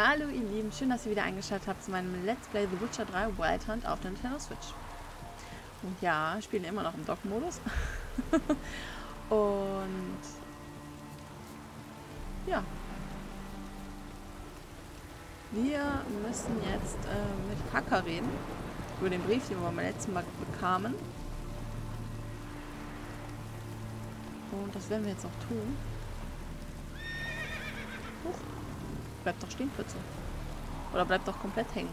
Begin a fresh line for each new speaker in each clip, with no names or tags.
Hallo ihr Lieben, schön, dass ihr wieder eingeschaltet habt zu meinem Let's Play The Witcher 3 Wild Hunt auf der Nintendo Switch. Und ja, spielen immer noch im Dock-Modus. Und ja. Wir müssen jetzt äh, mit Hacker reden. Über den Brief, den wir beim letzten Mal bekamen. Und das werden wir jetzt auch tun. Bleibt doch stehen, Pfütze. Oder bleibt doch komplett hängen.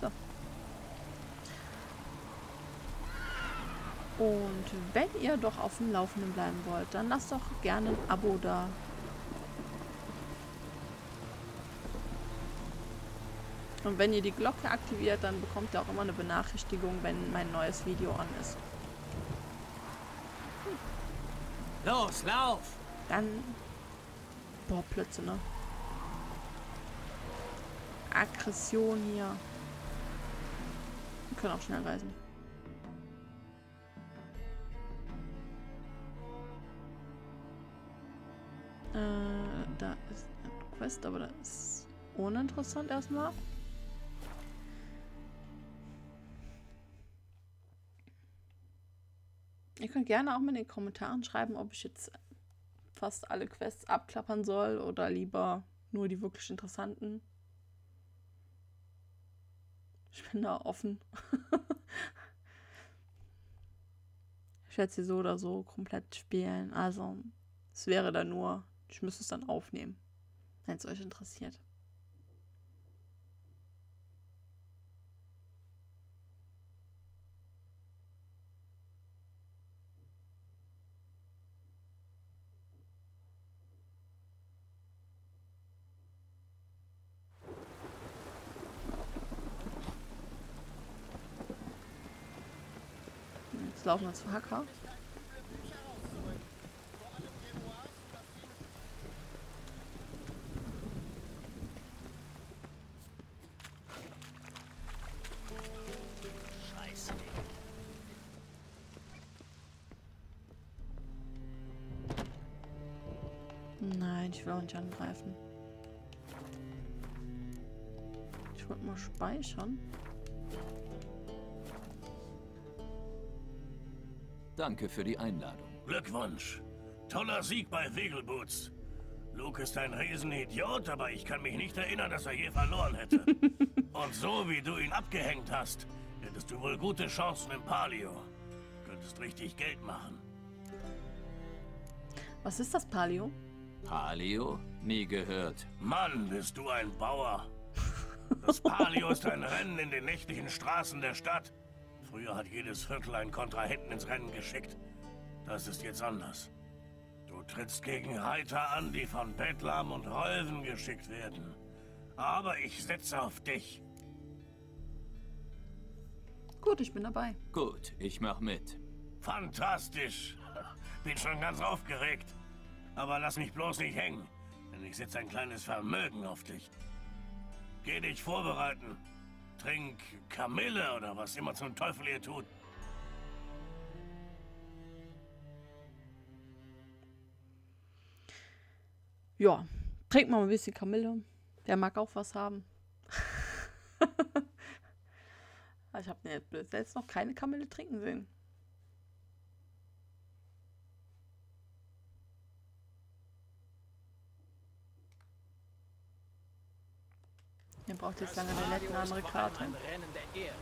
So. Und wenn ihr doch auf dem Laufenden bleiben wollt, dann lasst doch gerne ein Abo da. Und wenn ihr die Glocke aktiviert, dann bekommt ihr auch immer eine Benachrichtigung, wenn mein neues Video an ist.
Los, lauf!
Dann... Boah, Plötze, ne? Aggression hier. Wir können auch schnell reisen. Äh, da ist ein Quest, aber das ist uninteressant erstmal. Gerne auch mal in den Kommentaren schreiben, ob ich jetzt fast alle Quests abklappern soll oder lieber nur die wirklich interessanten. Ich bin da offen. ich werde sie so oder so komplett spielen. Also, es wäre dann nur, ich müsste es dann aufnehmen, wenn es euch interessiert. Jetzt laufen wir zu Hacker. Nein, ich will auch nicht angreifen. Ich wollte mal speichern.
Danke für die Einladung.
Glückwunsch. Toller Sieg bei Wegelboots. Luke ist ein Riesenidiot, aber ich kann mich nicht erinnern, dass er je verloren hätte. Und so wie du ihn abgehängt hast, hättest du wohl gute Chancen im Palio. Könntest richtig Geld machen.
Was ist das Palio?
Palio? Nie gehört.
Mann, bist du ein Bauer. Das Palio ist ein Rennen in den nächtlichen Straßen der Stadt. Früher hat jedes Viertel einen Kontrahenten ins Rennen geschickt. Das ist jetzt anders. Du trittst gegen Reiter an, die von Bettlam und Rolven geschickt werden. Aber ich setze auf dich.
Gut, ich bin dabei.
Gut, ich mach mit.
Fantastisch. Bin schon ganz aufgeregt. Aber lass mich bloß nicht hängen, denn ich setze ein kleines Vermögen auf dich. Geh dich vorbereiten. Trink Kamille oder was immer zum Teufel ihr tut.
Ja, trink mal ein bisschen Kamille. Der mag auch was haben. ich habe jetzt selbst noch keine Kamille trinken sehen. Ihr braucht jetzt lange eine nette andere Karte.
Ein Rennen der Ehre.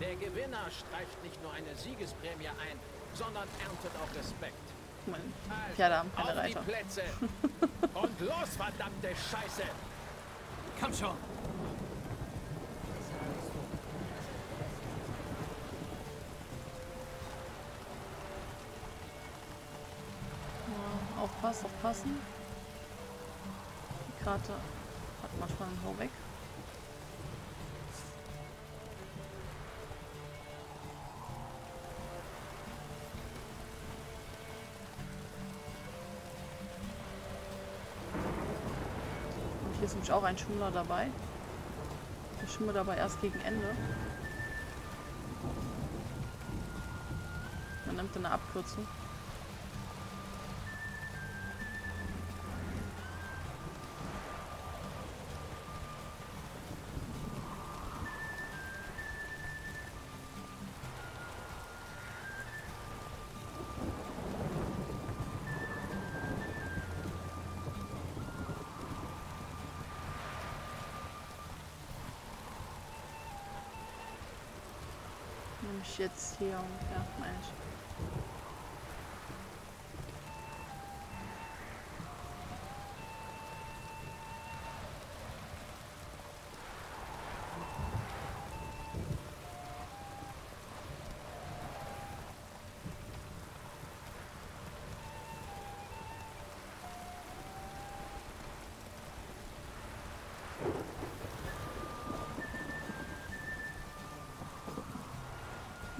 Der Gewinner streicht nicht nur eine Siegesprämie ein, sondern erntet auch Respekt.
Mal, Pferde haben keine
auf
Reiter.
die Plätze. Und los, verdammte Scheiße.
Komm schon.
Ja, aufpassen, aufpassen. Die Karte manchmal einen Hau weg. Und hier ist nämlich auch ein Schummler dabei. Der schummelt aber erst gegen Ende. Man nimmt eine Abkürzung. Nämlich jetzt hier ungefähr,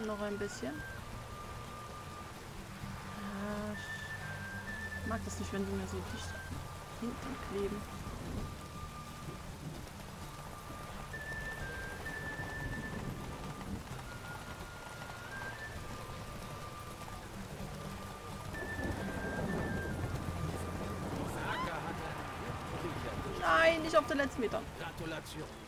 Noch ein bisschen. Ich mag das nicht, wenn die mir so dicht hinten kleben. Nein, nicht auf den letzten Metern.
Gratulation.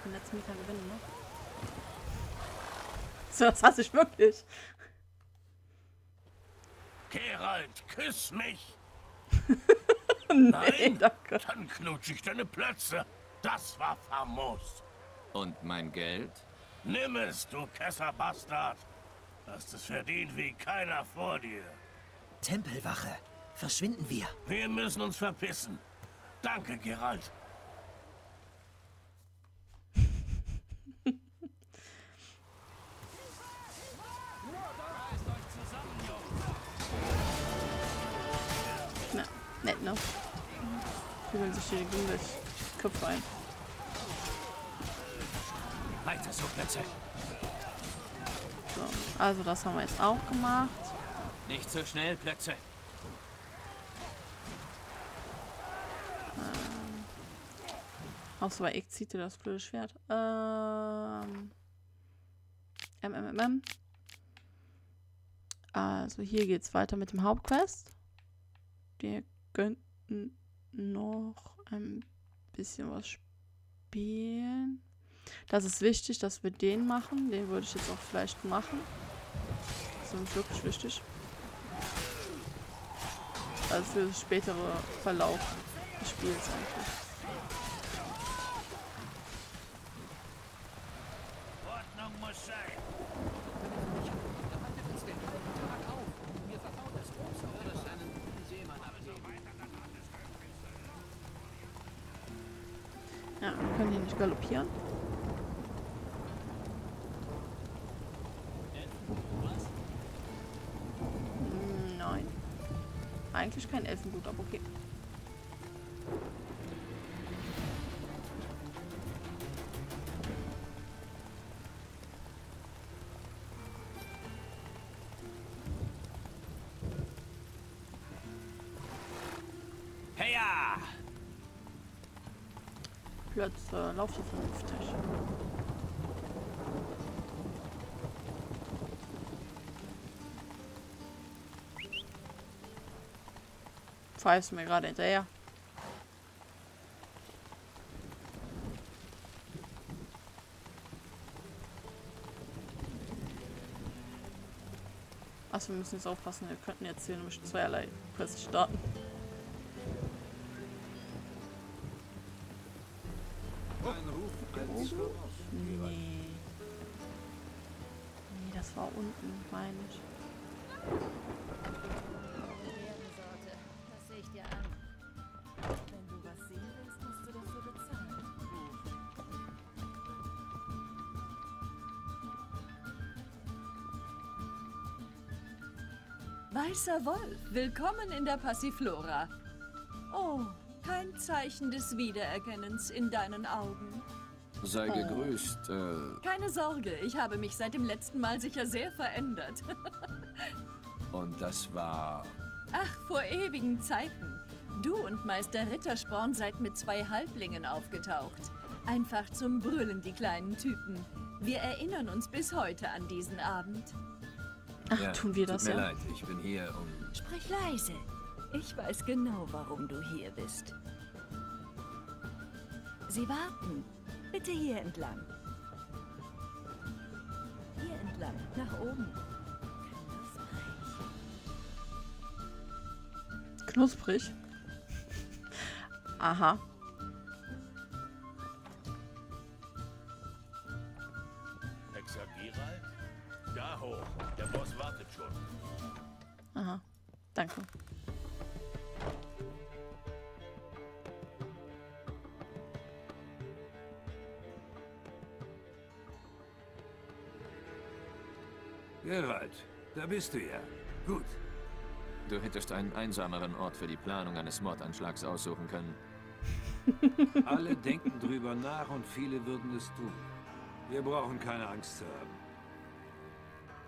Auf den letzten Meter gewinnen, ne? So, das hasse ich wirklich.
Gerald, küss mich.
nee,
Nein?
danke.
Dann knutsch ich deine Plötze. Das war famos.
Und mein Geld?
Nimm es, du Kesserbastard. Hast es verdient wie keiner vor dir.
Tempelwache. Verschwinden wir.
Wir müssen uns verpissen. Danke, Gerald.
Nett, ne? Fühlen sich hier gegenseitig Köpfe ein.
Weiter so, Plätze.
So, also das haben wir jetzt auch gemacht.
Nicht so schnell, Plätze.
Auch so bei X zieht dir das blöde Schwert. Ähm. MMM. Also hier geht's weiter mit dem Hauptquest. Wir könnten noch ein bisschen was spielen. Das ist wichtig, dass wir den machen. Den würde ich jetzt auch vielleicht machen. Das ist nämlich wirklich wichtig. Also für den spätere Verlauf des Spiels eigentlich.
Ordnung muss sein.
Galoppieren. Plötz, äh, lauf so vernünftig. Pfeifst mir gerade hinterher? Achso, wir müssen jetzt aufpassen, wir könnten jetzt hier nämlich zweierlei Quests starten. Nee. Nee, das war unten, meine ich.
Weißer Wolf, willkommen in der Passiflora. Oh, kein Zeichen des Wiedererkennens in deinen Augen.
Sei gegrüßt, äh,
Keine Sorge, ich habe mich seit dem letzten Mal sicher sehr verändert.
und das war...
Ach, vor ewigen Zeiten. Du und Meister Rittersporn seid mit zwei Halblingen aufgetaucht. Einfach zum Brüllen, die kleinen Typen. Wir erinnern uns bis heute an diesen Abend.
Ach,
ja,
tun wir das
tut mir
ja?
leid, ich bin hier, um...
Sprich leise. Ich weiß genau, warum du hier bist. Sie warten. Bitte hier entlang. Hier entlang, nach oben.
Knusprig. Aha. Hexagiral? Da hoch. Der Boss wartet schon. Aha. Danke.
Geralt, da bist du ja. Gut. Du hättest einen einsameren Ort für die Planung eines Mordanschlags aussuchen können.
Alle denken drüber nach und viele würden es tun. Wir brauchen keine Angst zu haben.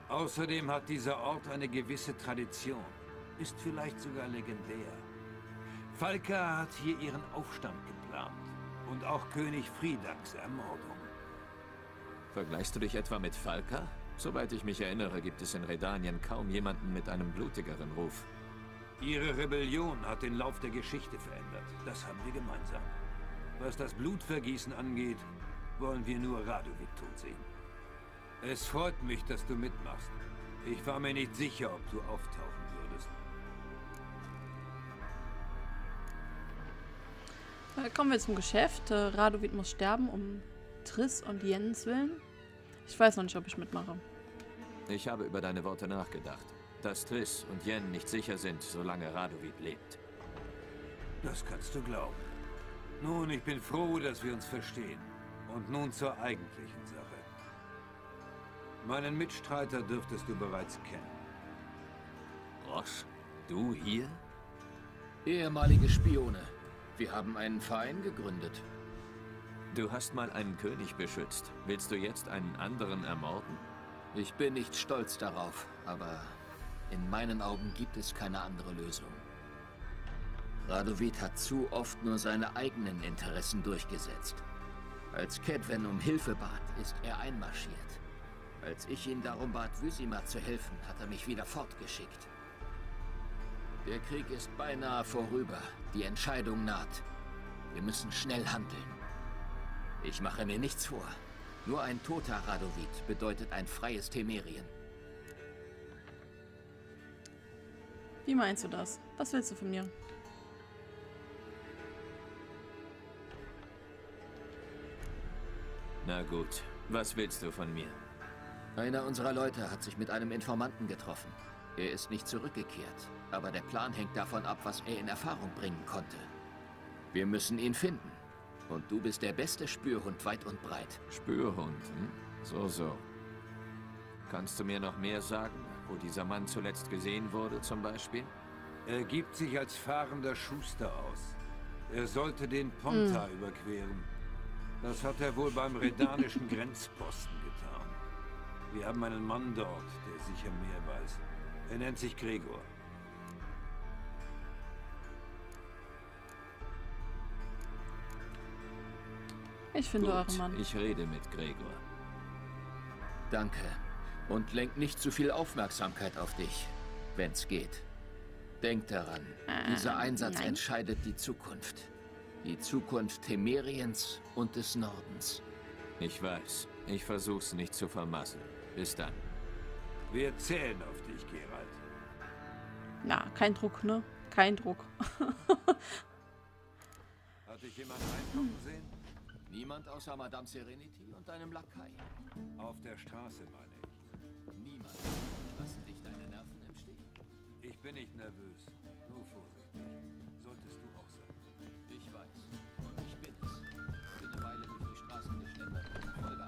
Außerdem hat dieser Ort eine gewisse Tradition. Ist vielleicht sogar legendär. Falka hat hier ihren Aufstand geplant. Und auch König Friedaks Ermordung.
Vergleichst du dich etwa mit Falka? Soweit ich mich erinnere, gibt es in Redanien kaum jemanden mit einem blutigeren Ruf.
Ihre Rebellion hat den Lauf der Geschichte verändert. Das haben wir gemeinsam. Was das Blutvergießen angeht, wollen wir nur Radovid tot sehen. Es freut mich, dass du mitmachst. Ich war mir nicht sicher, ob du auftauchen würdest.
Äh, kommen wir zum Geschäft. Äh, Radovid muss sterben, um Triss und Jens willen. Ich weiß noch nicht, ob ich mitmache.
Ich habe über deine Worte nachgedacht. Dass Triss und Yen nicht sicher sind, solange Radovid lebt.
Das kannst du glauben. Nun, ich bin froh, dass wir uns verstehen. Und nun zur eigentlichen Sache. Meinen Mitstreiter dürftest du bereits kennen.
Ross? Du hier?
Ehemalige Spione. Wir haben einen Verein gegründet.
Du hast mal einen König beschützt. Willst du jetzt einen anderen ermorden?
Ich bin nicht stolz darauf, aber in meinen Augen gibt es keine andere Lösung. Radovid hat zu oft nur seine eigenen Interessen durchgesetzt. Als Kedwen um Hilfe bat, ist er einmarschiert. Als ich ihn darum bat, Wysimar zu helfen, hat er mich wieder fortgeschickt. Der Krieg ist beinahe vorüber. Die Entscheidung naht. Wir müssen schnell handeln. Ich mache mir nichts vor. Nur ein toter Radovid bedeutet ein freies Temerien.
Wie meinst du das? Was willst du von mir?
Na gut, was willst du von mir?
Einer unserer Leute hat sich mit einem Informanten getroffen. Er ist nicht zurückgekehrt, aber der Plan hängt davon ab, was er in Erfahrung bringen konnte. Wir müssen ihn finden. Und du bist der beste Spürhund weit und breit.
Spürhund, hm? So, so. Kannst du mir noch mehr sagen, wo dieser Mann zuletzt gesehen wurde, zum Beispiel?
Er gibt sich als fahrender Schuster aus. Er sollte den Ponta hm. überqueren. Das hat er wohl beim redanischen Grenzposten getan. Wir haben einen Mann dort, der sicher mehr weiß. Er nennt sich Gregor.
Ich finde
Gut,
euren Mann.
Ich rede mit Gregor.
Danke. Und lenk nicht zu viel Aufmerksamkeit auf dich, wenn's geht. Denk daran, äh, dieser Einsatz nein. entscheidet die Zukunft. Die Zukunft Temeriens und des Nordens.
Ich weiß. Ich versuch's nicht zu vermasseln. Bis dann.
Wir zählen auf dich, Gerald.
Na, kein Druck, ne? Kein Druck.
Hat dich jemand reinkommen sehen?
Niemand außer Madame Serenity und deinem Lakai.
Auf der Straße, meine ich.
Niemand. Lassen dich deine Nerven im Stich.
Ich bin nicht nervös. Nur vorsichtig. Solltest du auch sein.
Ich weiß. Und ich bin es. Bin eine Weile durch die Straßen geschlendert Folge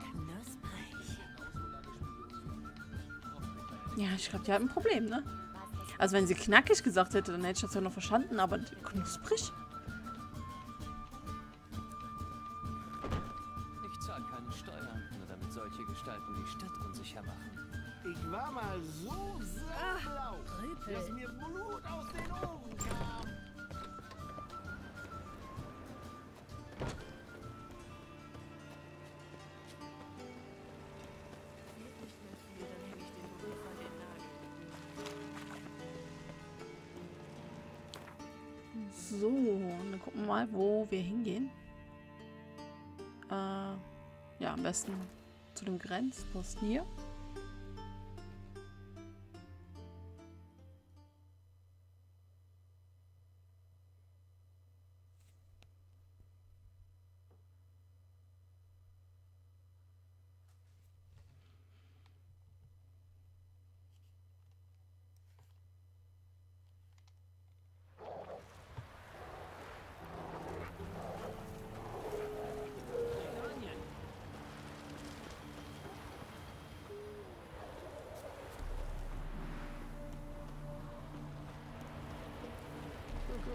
Ja, ich glaube, die hat ein Problem, ne? Also wenn sie knackig gesagt hätte, dann hätte ich das ja noch verstanden, aber knusprig.
War mal so sehr blau, dass mir Blut aus den Augen kam.
So, dann gucken wir mal, wo wir hingehen. Äh, ja, am besten zu dem Grenzposten hier.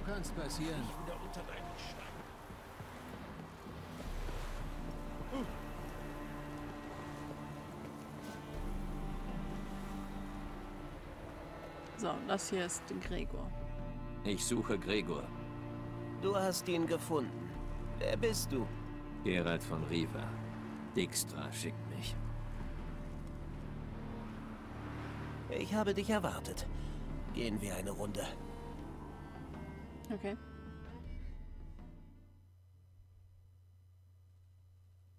Kannst passieren.
Wieder unter deinen Stamm.
So, das hier ist Gregor.
Ich suche Gregor.
Du hast ihn gefunden. Wer bist du?
Gerald von Riva. Dijkstra schickt mich.
Ich habe dich erwartet. Gehen wir eine Runde.
Okay.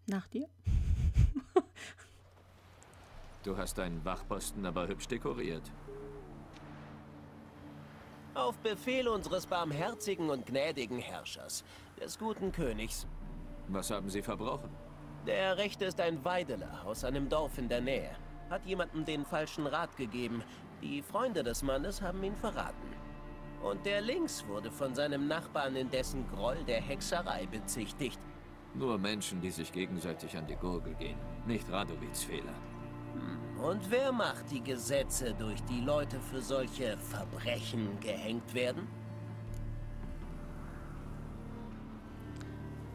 Nach dir?
Du hast deinen Wachposten aber hübsch dekoriert.
Auf Befehl unseres barmherzigen und gnädigen Herrschers, des guten Königs.
Was haben Sie verbrochen?
Der Rechte ist ein Weideler aus einem Dorf in der Nähe. Hat jemandem den falschen Rat gegeben. Die Freunde des Mannes haben ihn verraten. Und der Links wurde von seinem Nachbarn in dessen Groll der Hexerei bezichtigt.
Nur Menschen, die sich gegenseitig an die Gurgel gehen. Nicht Radowitz Fehler.
Und wer macht die Gesetze, durch die Leute für solche Verbrechen gehängt werden?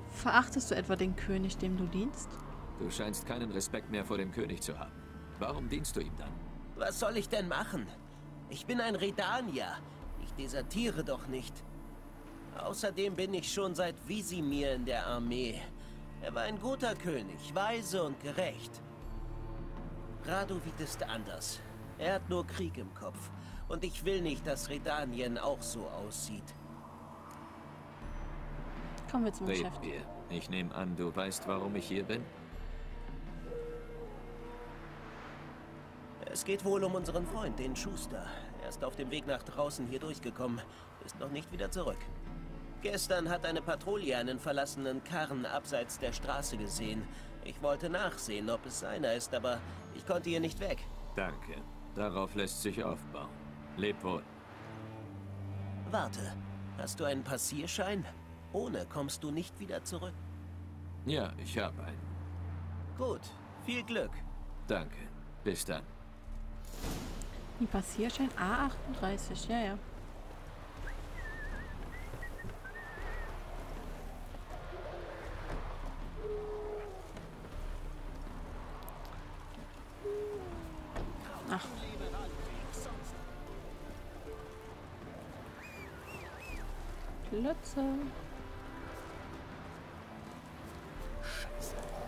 Verachtest du etwa den König, dem du dienst?
Du scheinst keinen Respekt mehr vor dem König zu haben. Warum dienst du ihm dann?
Was soll ich denn machen? Ich bin ein Redanier. Ich desertiere doch nicht. Außerdem bin ich schon seit Visimir in der Armee. Er war ein guter König, weise und gerecht. Radovid ist anders. Er hat nur Krieg im Kopf. Und ich will nicht, dass Redanien auch so aussieht.
Kommen wir zum
Red
Geschäft.
mir. Ich nehme an, du weißt, warum ich hier bin?
Es geht wohl um unseren Freund, den Schuster. Er ist auf dem Weg nach draußen hier durchgekommen, ist noch nicht wieder zurück. Gestern hat eine Patrouille einen verlassenen Karren abseits der Straße gesehen. Ich wollte nachsehen, ob es seiner ist, aber ich konnte hier nicht weg.
Danke. Darauf lässt sich aufbauen. Leb wohl.
Warte, hast du einen Passierschein? Ohne kommst du nicht wieder zurück.
Ja, ich habe einen.
Gut, viel Glück.
Danke. Bis dann.
Die Passierschein A38, ja, ja.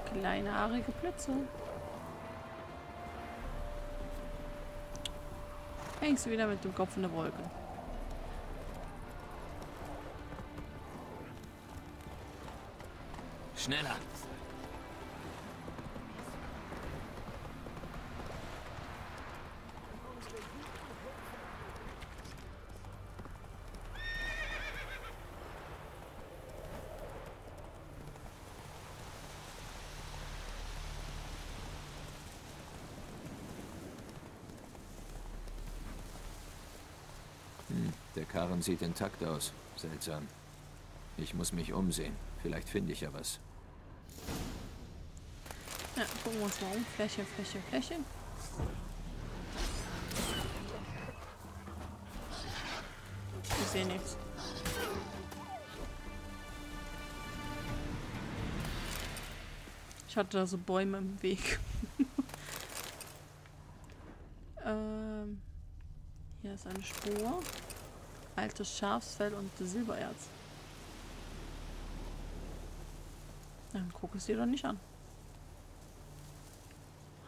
Kleine haarige Plötze. Hängst du wieder mit dem Kopf in der Wolke.
Schneller! Hm, Karren sieht intakt aus. Seltsam. Ich muss mich umsehen. Vielleicht finde ich ja was.
Ja, gucken wir uns mal um. Fläche, Fläche, Fläche. Ich sehe nichts. Ich hatte da so Bäume im Weg. ähm, hier ist eine Spur. Altes Schafsfell und Silbererz. Dann guck es dir doch nicht an.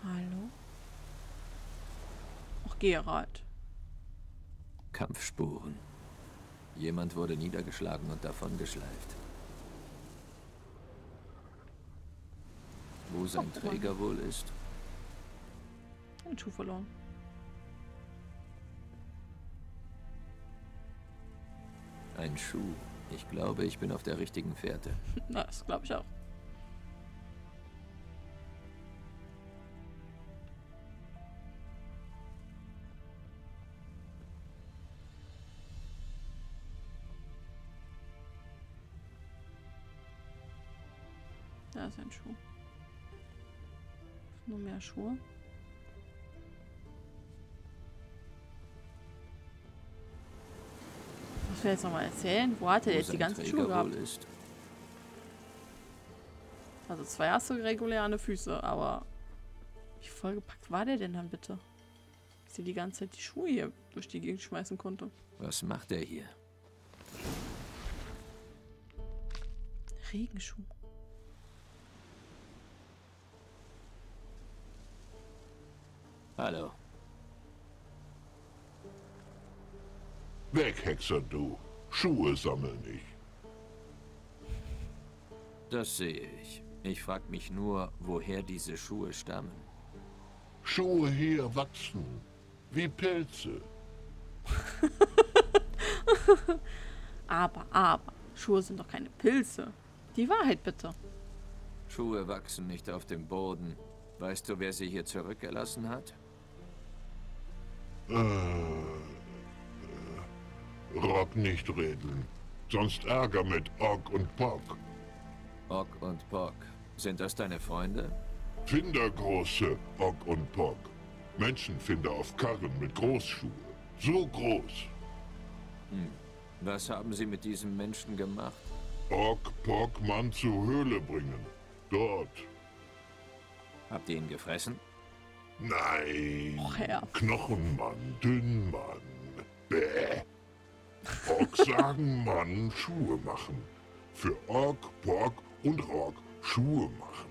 Hallo? Ach, Gerald.
Kampfspuren. Jemand wurde niedergeschlagen und davongeschleift. Wo sein
mal.
Träger wohl ist?
Ein Schuh verloren.
Ein Schuh. Ich glaube, ich bin auf der richtigen Fährte.
Na, das glaube ich auch. Da ist ein Schuh. Nur mehr Schuhe. Muss er jetzt nochmal erzählen? Wo hat er jetzt die
Träger
Schuhe gehabt?
ist.
Also zwei hast du regulär an den Füße, aber wie vollgepackt war der denn dann bitte? Dass er die ganze Zeit die Schuhe hier durch die Gegend schmeißen konnte.
Was macht er hier?
Regenschuh.
Hallo.
Weg, Hexer, du. Schuhe sammeln ich.
Das sehe ich. Ich frag mich nur, woher diese Schuhe stammen.
Schuhe hier wachsen. Wie Pilze.
Aber, aber, Schuhe sind doch keine Pilze. Die Wahrheit bitte.
Schuhe wachsen nicht auf dem Boden. Weißt du, wer sie hier zurückgelassen hat?
Äh, äh, Rock nicht reden. Sonst Ärger mit Ork und Pock.
Ock und Pock. Sind das deine Freunde?
Findergroße Ork und Pock. Menschenfinder auf Karren mit Großschuhe. So groß.
Was haben sie mit diesem Menschen gemacht?
Ork, Pock, Mann zur Höhle bringen. Dort.
Habt ihr ihn gefressen?
Nein.
Och, Herr.
Knochenmann, Dünnmann. Bäh. Ork sagen Mann, Schuhe machen. Für Ork, Pork und Rock Schuhe machen.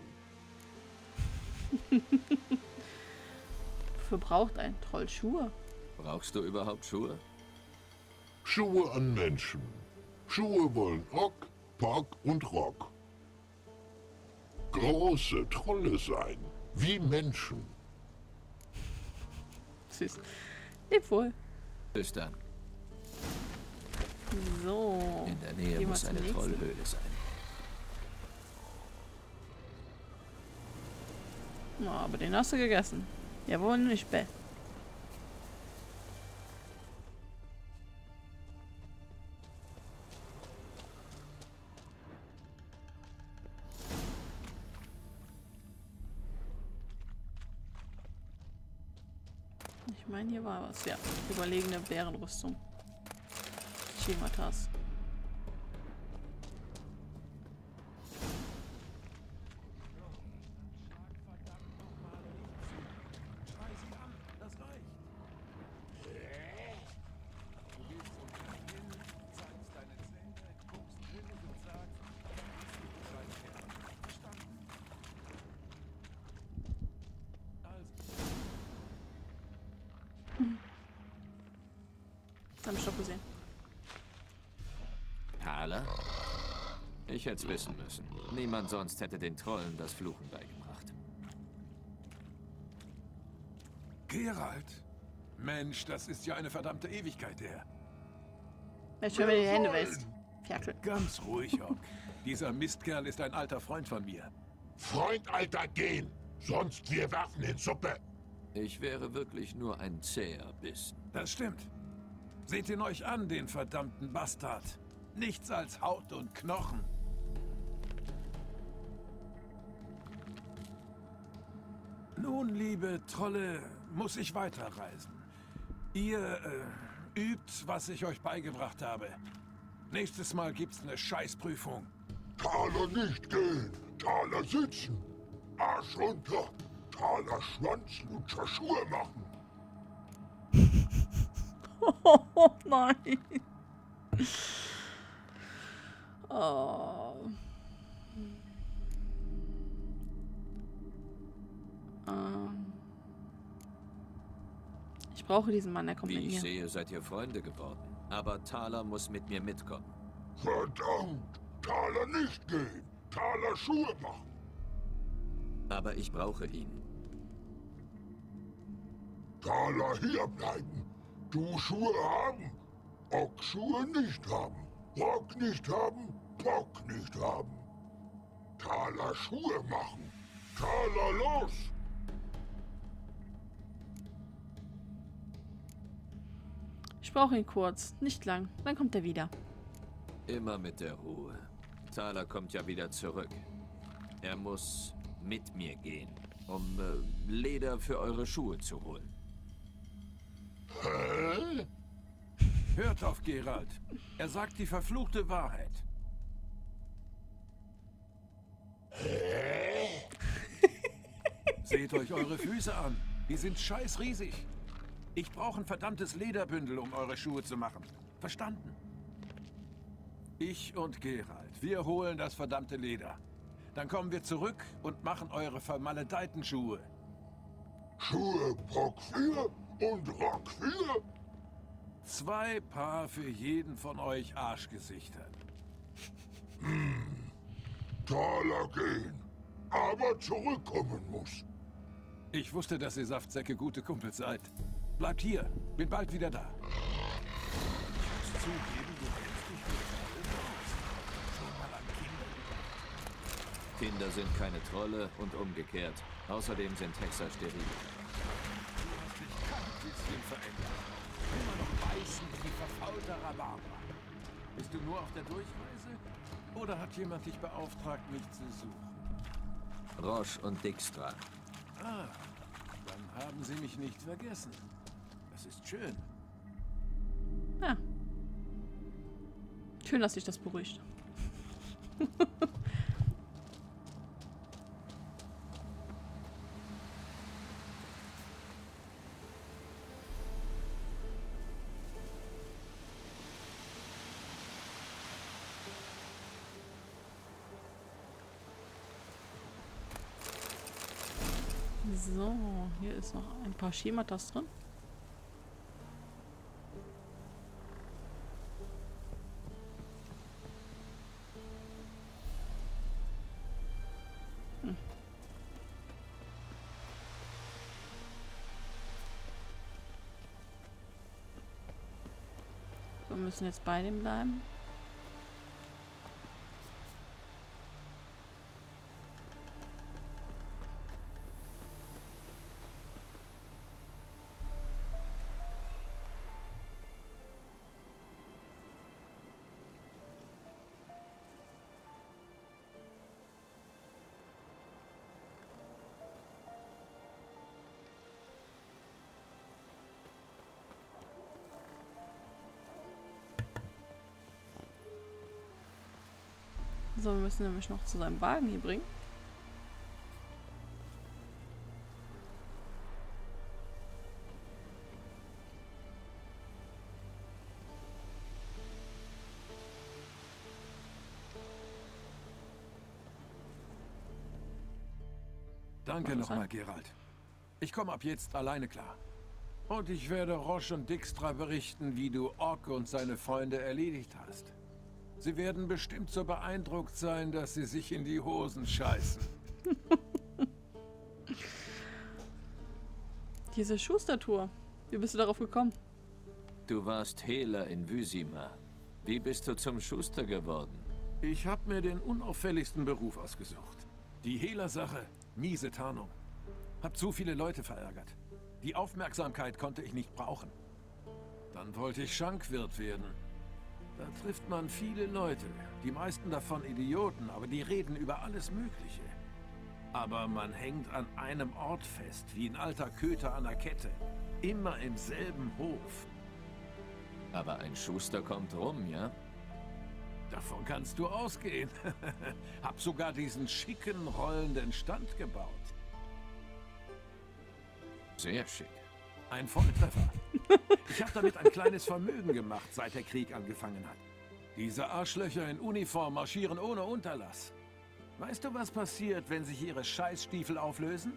Wofür braucht ein Troll Schuhe?
Brauchst du überhaupt Schuhe?
Schuhe an Menschen. Schuhe wollen Ork, Pork und Rock. Große Trolle sein, wie Menschen.
Süß. Leb wohl.
Bis dann.
So.
In der Nähe muss eine
nächsten.
Trollhöhle sein.
Na, aber den hast du gegessen. Jawohl, nicht bäh. Ich meine, hier war was. Ja, überlegene Bärenrüstung. Chimatas. Hab ich doch
Thaler? Ich hätte es wissen müssen. Niemand sonst hätte den Trollen das Fluchen beigebracht.
Gerald? Mensch, das ist ja eine verdammte Ewigkeit her.
Wenn du mir die Hände. Ferkel.
Ganz ruhig, Ork. Dieser Mistkerl ist ein alter Freund von mir.
Freund, Alter, gehen. Sonst wir werfen in Suppe.
Ich wäre wirklich nur ein zäher Bissen.
Das stimmt. Seht ihn euch an, den verdammten Bastard. Nichts als Haut und Knochen. Nun, liebe Trolle, muss ich weiterreisen. Ihr äh, übt, was ich euch beigebracht habe. Nächstes Mal gibt's eine Scheißprüfung.
Taler nicht gehen. Taler sitzen. Arsch runter. Taler Schwanz, Lutscher Schuhe machen.
Oh nein. Oh. Ähm. Ich brauche diesen Mann, er kommt
Wie
mit
ich
mir.
sehe, seid ihr Freunde geworden. Aber Thaler muss mit mir mitkommen.
Verdammt. Taler nicht gehen. Taler Schuhe machen.
Aber ich brauche ihn.
Taler hier bleiben. Du Schuhe haben. Ock Schuhe nicht haben. Rock nicht haben. Bock nicht haben. Taler Schuhe machen. Taler los.
Ich brauche ihn kurz, nicht lang. Dann kommt er wieder.
Immer mit der Ruhe. Thaler kommt ja wieder zurück. Er muss mit mir gehen, um äh, Leder für eure Schuhe zu holen.
Hä?
Hört auf Gerald. Er sagt die verfluchte Wahrheit. Seht euch eure Füße an. Die sind scheiß riesig. Ich brauche ein verdammtes Lederbündel, um eure Schuhe zu machen. Verstanden? Ich und Gerald, wir holen das verdammte Leder. Dann kommen wir zurück und machen eure vermaledeiten Schuhe.
Schuhe Brock 4 und Rock 4?
Zwei Paar für jeden von euch Arschgesichter.
Hm. Taler gehen. Aber zurückkommen muss.
Ich wusste, dass ihr Saftsäcke gute Kumpels seid. Bleibt hier. Bin bald wieder da. Zugeben, du kennst dich mit Trollen aus. Schon mal an Kinder gedacht?
Kinder sind keine Trolle und umgekehrt. Außerdem sind Hexer steril.
Du hast dich kein bisschen verändert. Immer noch beißen wie verfaulter Rhabarber. Bist du nur auf der Durchreise? Oder hat jemand dich beauftragt, mich zu suchen?
Roche und Dijkstra.
Ah, dann haben sie mich nicht vergessen. Das ist schön.
Ja. Schön, dass sich das beruhigt. So, hier ist noch ein paar Schematas drin. Hm. Wir müssen jetzt bei dem bleiben. So, wir müssen nämlich noch zu seinem Wagen hier bringen.
Danke nochmal. Gerald. Ich komme ab jetzt alleine klar. Und ich werde Roche und Dijkstra berichten, wie du Ork und seine Freunde erledigt hast. Sie werden bestimmt so beeindruckt sein, dass sie sich in die Hosen scheißen.
Diese Schustertour. Wie bist du darauf gekommen?
Du warst Hehler in Wysima. Wie bist du zum Schuster geworden?
Ich habe mir den unauffälligsten Beruf ausgesucht. Die Hehler-Sache, miese Tarnung. Hab zu viele Leute verärgert. Die Aufmerksamkeit konnte ich nicht brauchen. Dann wollte ich Schankwirt werden. Da trifft man viele Leute. Die meisten davon Idioten, aber die reden über alles Mögliche. Aber man hängt an einem Ort fest, wie ein alter Köter an der Kette. Immer im selben Hof.
Aber ein Schuster kommt rum, ja?
Davon kannst du ausgehen. Hab sogar diesen schicken, rollenden Stand gebaut.
Sehr schick.
Ein Volltreffer. Ich habe damit ein kleines Vermögen gemacht, seit der Krieg angefangen hat. Diese Arschlöcher in Uniform marschieren ohne Unterlass. Weißt du, was passiert, wenn sich ihre Scheißstiefel auflösen?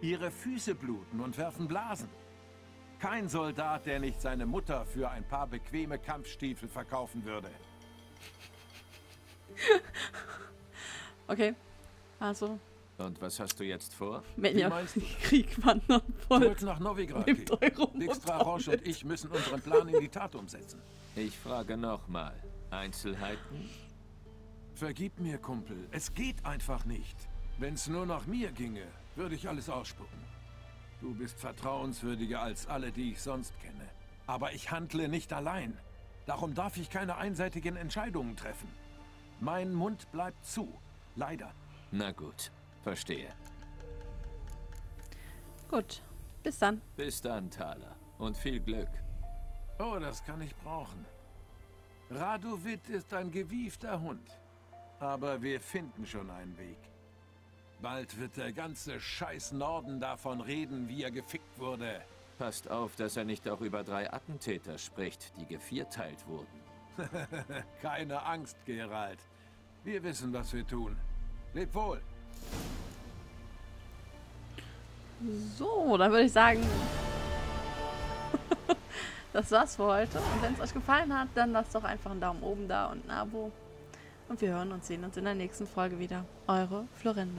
Ihre Füße bluten und werfen Blasen. Kein Soldat, der nicht seine Mutter für ein paar bequeme Kampfstiefel verkaufen würde.
Okay. Also,
Und was hast du jetzt vor?
wenn
du?
Krieg wandern wollt,
Zurück nach Novigrad
nehmt
gehen.
eure
Dijkstra,
Mutter
Roche und ich müssen unseren Plan in die Tat umsetzen.
Ich frage nochmal. Einzelheiten?
Vergib mir, Kumpel. Es geht einfach nicht. Wenn es nur nach mir ginge, würde ich alles ausspucken. Du bist vertrauenswürdiger als alle, die ich sonst kenne. Aber ich handle nicht allein. Darum darf ich keine einseitigen Entscheidungen treffen. Mein Mund bleibt zu. Leider.
Na gut, verstehe.
Gut. Bis dann.
Bis dann, Thaler. Und viel Glück.
Oh, das kann ich brauchen. Radovid ist ein gewiefter Hund. Aber wir finden schon einen Weg. Bald wird der ganze scheiß Norden davon reden, wie er gefickt wurde.
Passt auf, dass er nicht auch über drei Attentäter spricht, die gevierteilt wurden.
Keine Angst, Gerald. Wir wissen, was wir tun. Leb wohl.
So, dann würde ich sagen, das war's für heute. Und wenn es euch gefallen hat, dann lasst doch einfach einen Daumen oben da und ein Abo. Und wir hören und sehen uns in der nächsten Folge wieder. Eure Florinda.